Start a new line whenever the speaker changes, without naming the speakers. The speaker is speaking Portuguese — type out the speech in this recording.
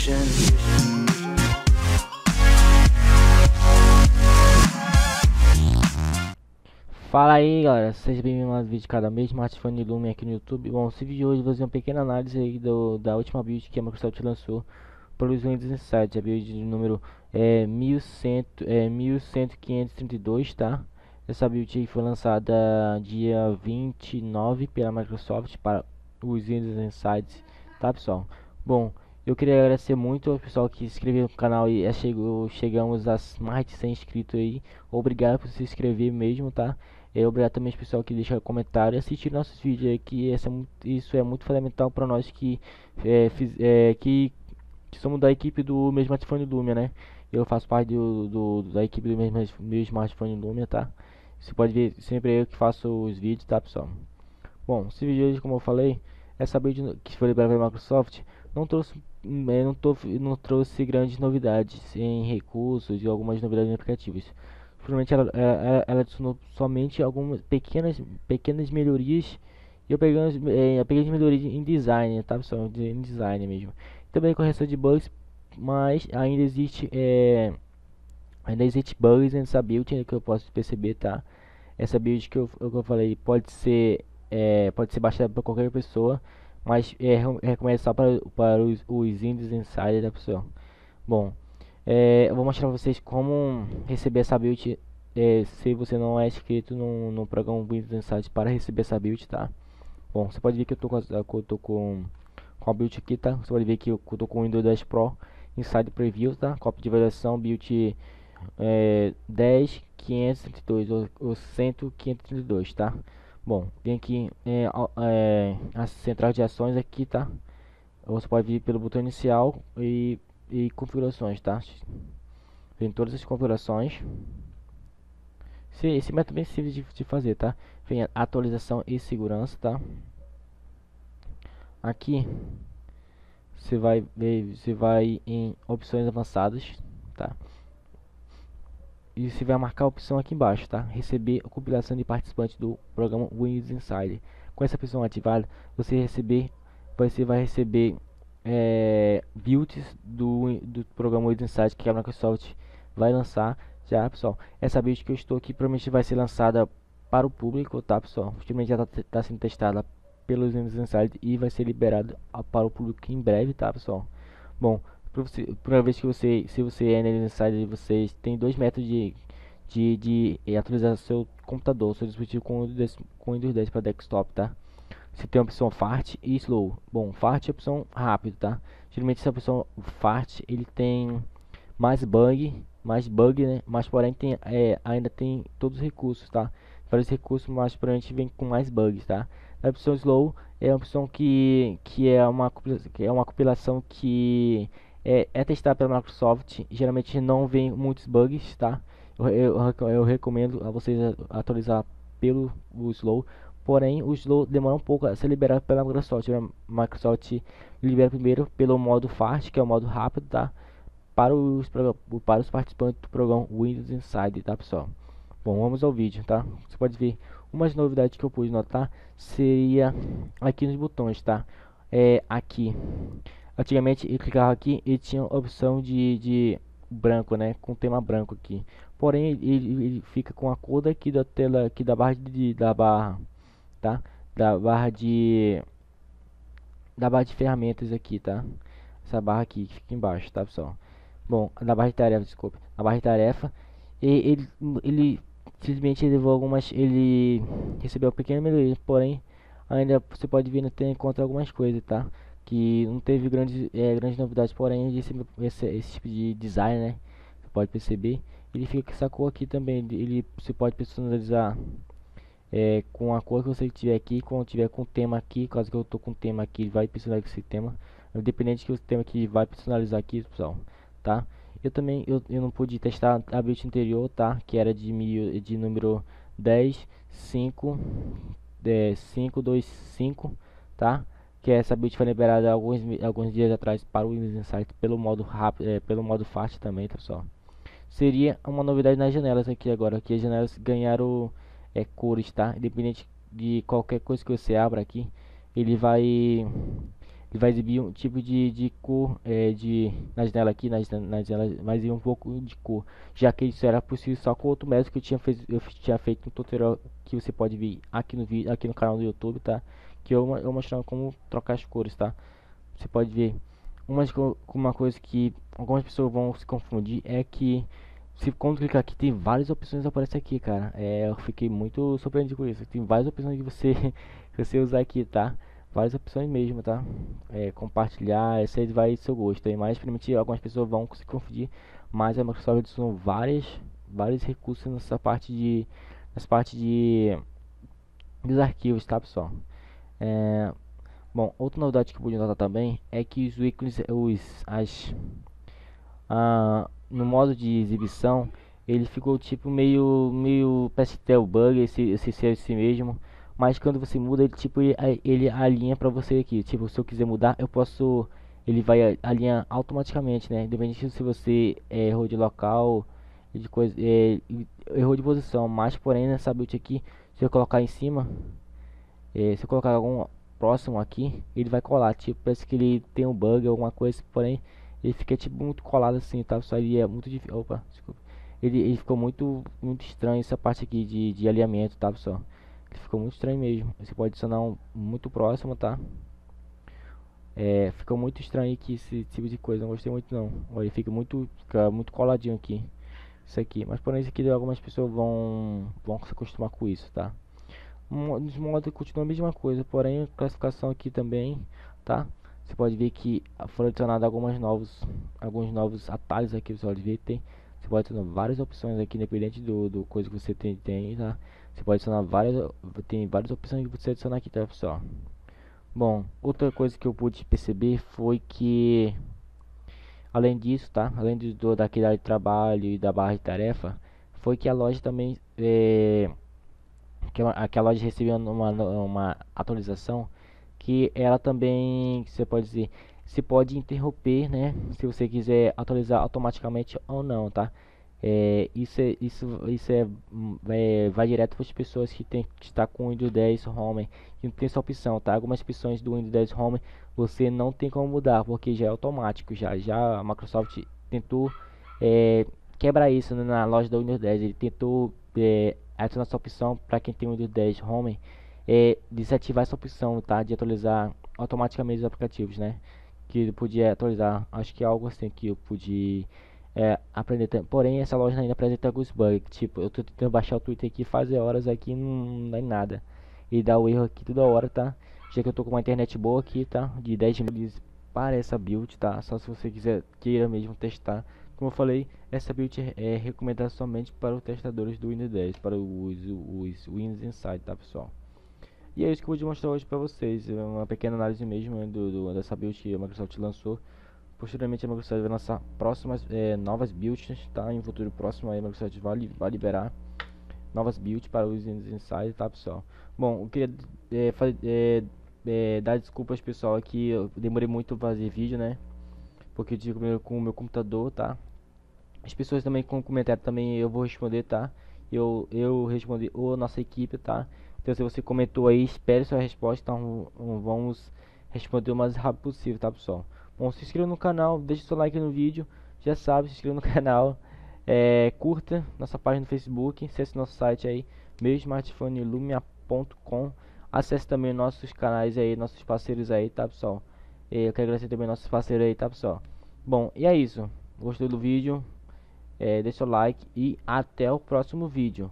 vision.
Fala aí galera, seja bem-vindo a mais um vídeo de cada mês, Smartphone Lume aqui no YouTube Bom, esse vídeo hoje eu vou fazer uma pequena análise aí do, da última build que a Microsoft lançou para os Windows 7 A build de número é, 1100, é, 1132, tá? Essa build foi lançada dia 29 pela Microsoft para os Windows Insights, tá pessoal? Bom, eu queria agradecer muito ao pessoal que se inscreveu no canal e é, chegou, chegamos a mais de 100 inscritos aí Obrigado por se inscrever mesmo, tá? É, obrigado também ao pessoal que deixa comentário e assistir nossos vídeos essa, é isso é muito fundamental para nós que, é, fiz, é, que, que, somos da equipe do meu smartphone Lumia, né? Eu faço parte do, do da equipe do meu, meu smartphone Lumia, tá? Você pode ver, sempre eu que faço os vídeos, tá pessoal? Bom, esse vídeo hoje, como eu falei, essa build que foi liberada pela Microsoft não trouxe, é, não, tô, não trouxe grandes novidades em recursos e algumas novidades aplicativos provavelmente ela, ela, ela adicionou somente algumas pequenas, pequenas melhorias e eu pegando é, pequenas melhorias em design, tá pessoal? Em design mesmo. Também correção de bugs, mas ainda existe é, ainda existe bugs nessa build que eu posso perceber, tá? Essa build que eu, que eu falei pode ser é, pode ser baixada por qualquer pessoa, mas é, recomendo só para, para os, os indies insider da pessoa. Bom, é, eu vou mostrar pra vocês como receber essa build é, se você não é inscrito no, no programa Windows Insights para receber essa build, tá? Bom, você pode ver que eu tô com, eu tô com, com a build aqui, tá? Você pode ver que eu, tô com o Windows 10 Pro Inside Preview, tá? Cópia de versão build é, 10 532 ou, ou 100 532, tá? Bom, tem aqui é, é, a central de ações aqui, tá? Você pode vir pelo botão inicial e e configurações, tá? Vem todas as configurações. Esse, esse método é bem simples de, de fazer, tá? Vem atualização e segurança, tá? Aqui você vai ver, você vai em opções avançadas, tá? E você vai marcar a opção aqui embaixo, tá? Receber a compilação de participantes do programa Windows Insider. Com essa opção ativada, você receber, você vai receber é, builds do, do programa Windows Insight que a Microsoft vai lançar já pessoal essa build que eu estou aqui provavelmente vai ser lançada para o público tá pessoal provavelmente já está tá sendo testada pelos Windows Insight e vai ser liberado para o público em breve tá pessoal bom para vez que você se você é Windows Insider vocês tem dois métodos de de, de, de atualizar seu computador seu dispositivo com com Windows 10 para desktop tá você tem a opção fart e slow. Bom, fart é a opção rápido, tá? Geralmente essa opção fart ele tem mais bug, mais bug, né? Mas porém tem, é, ainda tem todos os recursos, tá? Vários recursos, mas gente vem com mais bugs, tá? A opção slow é uma opção que, que é uma que é uma compilação que é, é testada pela Microsoft. Geralmente não vem muitos bugs, tá? Eu, eu, eu recomendo a vocês atualizar pelo slow Porém, o slow demora um pouco a ser liberado pela Microsoft. A Microsoft libera primeiro pelo modo fast, que é o modo rápido, tá? Para os, para os participantes do programa Windows Inside, tá pessoal? Bom, vamos ao vídeo, tá? Você pode ver umas novidades que eu pude notar seria aqui nos botões, tá? É aqui. Antigamente eu clicava aqui e tinha opção de, de branco, né? Com tema branco aqui. Porém, ele, ele fica com a cor daqui da tela, aqui da barra de, da barra tá? Da barra de da barra de ferramentas aqui, tá? Essa barra aqui que fica embaixo, tá, pessoal? Bom, na barra de tarefa, desculpa. Na barra de tarefa, ele ele simplesmente levou algumas, ele recebeu pequena melhoria, porém ainda você pode vir ter em conta algumas coisas, tá? Que não teve grandes, é, grandes novidades, porém esse, esse, esse tipo de design, né? Você pode perceber. Ele fica com essa cor aqui também. Ele você pode personalizar é, com a cor que você tiver aqui, quando tiver com o tema aqui, caso que eu tô com o tema aqui, vai personalizar esse tema, independente que o tema que vai personalizar aqui, pessoal, tá? Eu também eu, eu não pude testar a build anterior, tá? Que era de mil, de número 10 5 é, 5 2 5, tá? Que essa build foi liberada alguns alguns dias atrás para o Windows Insight pelo modo rápido, é, pelo modo fast também, tá, pessoal? Seria uma novidade nas janelas aqui agora, que as janelas ganharam é, cores, tá? Independente de qualquer coisa que você abra aqui, ele vai ele vai exibir um tipo de, de cor é, de na janela aqui, na, na janela, exibir um pouco de cor, já que isso era possível só com outro método que eu tinha, fez, eu tinha feito um tutorial que você pode ver aqui no vídeo, aqui no canal do YouTube, tá? Que eu, eu mostrando como trocar as cores, tá? Você pode ver uma, uma coisa que algumas pessoas vão se confundir é que se quando clicar aqui tem várias opções aparece aqui, cara. É, eu fiquei muito surpreendido com isso. Tem várias opções que você você usar aqui, tá? Várias opções mesmo, tá? É, compartilhar, essa aí vai do seu gosto. Aí, mas permitir algumas pessoas vão se confundir, mas a Microsoft adicionou várias vários recursos nessa parte de nessa parte de dos arquivos, tá, pessoal? É, Bom, outra novidade que eu pude notar também é que os ícones, os, as, no modo de exibição, ele ficou tipo meio, meio pastel bug, esse, esse ser si mesmo. Mas quando você muda, ele tipo ele, ele alinha para você aqui. Tipo, se eu quiser mudar, eu posso, ele vai alinhar automaticamente, né? Independente se você é, errou de local, de coisa, é, errou de posição. Mas porém nessa build aqui, se eu colocar em cima, é, se eu colocar algum próximo aqui, ele vai colar. Tipo, parece que ele tem um bug, alguma coisa, porém ele fica tipo muito colado assim, tá? Só ele é muito difícil. Opa, desculpa. Ele, ele ficou muito muito estranho essa parte aqui de, de alinhamento, tá, pessoal? Ele ficou muito estranho mesmo. Você pode adicionar um muito próximo, tá? É, ficou muito estranho aqui esse tipo de coisa, não gostei muito não. Olha, ele fica muito, fica muito coladinho aqui. Isso aqui, mas porém isso aqui algumas pessoas vão vão se acostumar com isso, tá? Nos modos continua a mesma coisa, porém a classificação aqui também, tá? Você pode ver que foram adicionados algumas novos, alguns novos atalhos aqui, você pode ver, tem, você pode adicionar várias opções aqui, independente do, do coisa que você tem, tem, tá? Você pode adicionar várias, tem várias opções que você adicionar aqui, tá pessoal? Bom, outra coisa que eu pude perceber foi que, além disso, tá? Além do, daquele área de trabalho e da barra de tarefa, foi que a loja também é, aquela, aquela loja recebeu uma, uma atualização que ela também, você pode dizer, se pode interromper, né? Se você quiser atualizar automaticamente ou não, tá? É, isso é, isso, isso é, é vai direto para as pessoas que tem que estar com o Windows 10 Home e não tem essa opção, tá? Algumas opções do Windows 10 Home você não tem como mudar porque já é automático, já já a Microsoft tentou é, quebrar isso né, na loja do Windows 10, ele tentou é, adicionar essa opção para quem tem o Windows 10 Home é desativar essa opção, tá? De atualizar automaticamente os aplicativos, né? Que podia atualizar, acho que é algo assim que eu pude é, aprender. Porém, essa loja ainda apresenta alguns bugs. Tipo, eu tô tentando baixar o Twitter aqui, fazer horas aqui, não dá em nada. E dá o erro aqui toda hora, tá? Já que eu tô com uma internet boa aqui, tá? De 10 mil para essa build, tá? Só se você quiser queira mesmo testar como eu falei, essa build é recomendada somente para os testadores do Windows 10, para os, os Windows Inside, tá pessoal? E é isso que eu vou mostrar hoje para vocês, é uma pequena análise mesmo né, do, do, dessa build que a Microsoft lançou. Posteriormente a Microsoft vai lançar próximas é, novas builds, tá? Em futuro próximo a Microsoft vai, vai liberar novas builds para os Windows Inside, tá pessoal? Bom, eu queria é, é, é, dar desculpas pessoal aqui, eu demorei muito fazer vídeo, né? Porque eu tive com o meu computador, tá? As pessoas também com comentário também eu vou responder, tá? Eu, eu respondi ou nossa equipe, tá? Então se você comentou aí, espere sua resposta, então vamos responder o mais rápido possível, tá pessoal? Bom, se inscreva no canal, deixe seu like no vídeo, já sabe, se inscreva no canal, é, curta nossa página no Facebook, acesse nosso site aí, meu smartphone lumia.com, acesse também nossos canais aí, nossos parceiros aí, tá pessoal? Eu quero agradecer também nossos parceiros aí, tá pessoal? Bom, e é isso. Gostou do vídeo? É, deixa o like e até o próximo vídeo.